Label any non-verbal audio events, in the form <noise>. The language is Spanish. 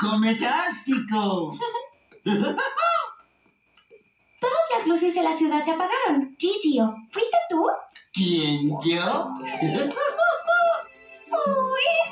¡Come drástico! <laughs> Todas las luces de la ciudad se apagaron. Gigio, ¿fuiste tú? ¿Quién, yo? <laughs> ¡Oh, eres